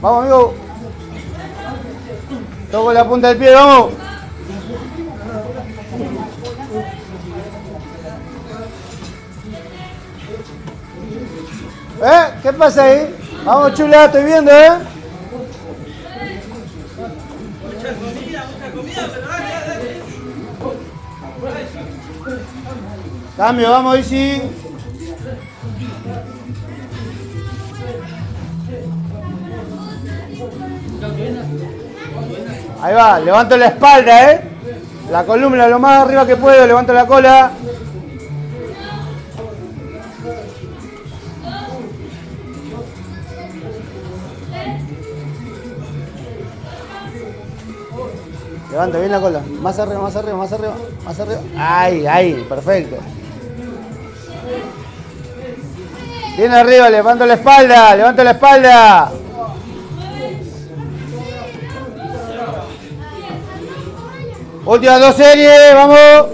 Vamos, amigo. Toco la punta del pie, vamos. ¿Eh? ¿Qué pasa ahí? Vamos, chula, estoy viendo, ¿eh? Cambio, vamos, Isi. Ahí va, levanto la espalda, ¿eh? La columna lo más arriba que puedo, levanto la cola. Levanta bien la cola. Más arriba, más arriba, más arriba, más arriba. Ahí, ahí, perfecto. Bien arriba, levanto la espalda, levanto la espalda. Últimas dos series, vamos.